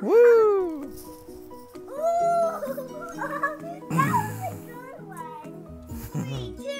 Woo! Ooh, that was a good one. Three, two,